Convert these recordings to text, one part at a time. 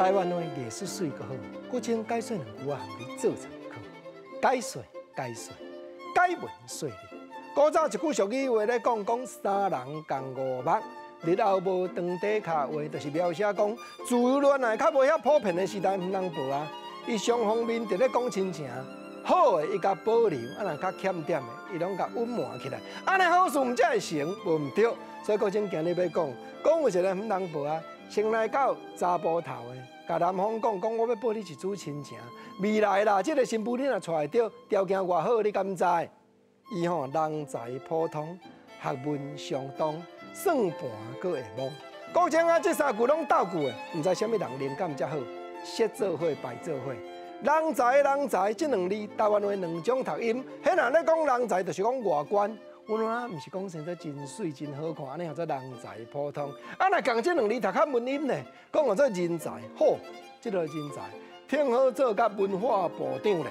台湾的艺术水个好，古今解说两句啊，你做参考。解说解说，解文说理。古早一句俗语话咧讲，讲三人共五目，日后无长底卡话，就是描写讲自由恋爱较无遐普遍的时代，毋通报啊。伊双方面伫咧讲亲情，好的伊甲保留，啊若较欠点的，伊拢甲隐瞒起来。安尼好事毋才会成，无毋对。所以古今今日要讲，讲有一个毋通报啊。先来到查甫头的，甲男方讲讲，我要报你一组亲情。未来啦，这个新妇你若娶到，条件偌好，你敢知？伊吼人才普通，学问相当，算盘阁会摸。古前啊，这三句拢倒句的，毋知虾米人灵感才好。说做伙，败做伙。人才，人才，这两字台湾话两种读音。迄若咧讲人才，就是讲外观。阮啊，毋是讲生得真水真好看，安尼叫做人才普通。啊，若讲这两字读较文音呢，讲叫做人才。好，即个人才，挺好做甲文化部长咧。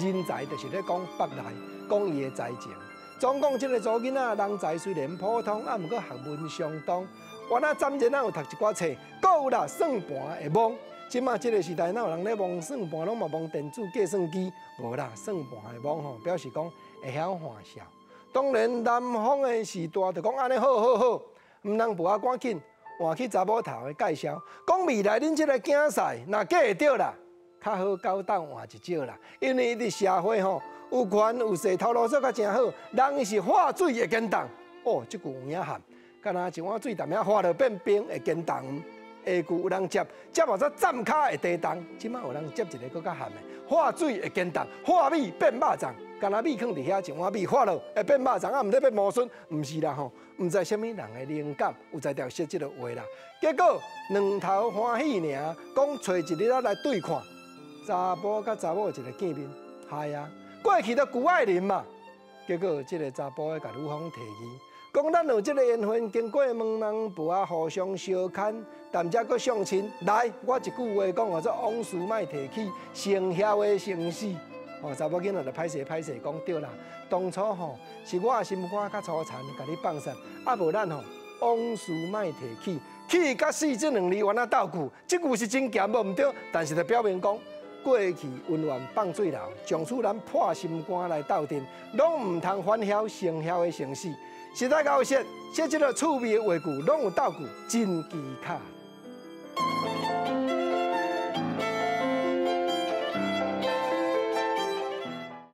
人才就是咧讲北来，讲伊的才情。总共这个查囡仔，人才虽然普通，啊，毋过学问相当。我那暂时啊有读一寡册，阁有啦算盘会蒙。即马这个时代，哪有人咧蒙算盘，拢嘛蒙电子计算机，无啦算盘会蒙吼，表示讲会晓欢笑。当然，南方的时代就讲安尼好好好，毋通无啊赶紧换去查某头的介绍，讲未来恁即个竞赛，若嫁会着啦，较好高档换一少啦。因为伫社会吼有权有势，头路做较真好，人是化水会坚冻。哦，即句有影含，敢若一碗水淡仔化了变冰会坚冻。下句有人接，接完则站卡会地冻。即摆有人接一个更较含的，化水会坚冻，化米变肉粽。干那米放伫遐，一碗米化了会变肉粽啊，毋得变磨损，毋是啦吼，毋知虾米人的灵感，有才调写即个话啦。结果两头欢喜尔，讲找一日仔来对看，查甫甲查某一个见面，嗨啊，过去都古爱人嘛。结果即个查甫甲女方提议，讲咱有即个缘分，经过门人步啊，互相相看，但则搁相亲。来，我一句话讲，我做往事莫提起，成晓的成事。哦，查某囡仔就歹势歹势讲对啦。当初吼是我心肝较粗残，甲你放散，啊无咱吼往事莫提起，起甲死这两字原来倒句，这句是真咸无毋对，但是就表明讲过去温暖放水流，从此咱破心肝来斗阵，拢毋通反晓成晓的城市。时代高说，写即个趣味的话句，拢有倒句，真奇卡。